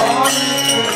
Hare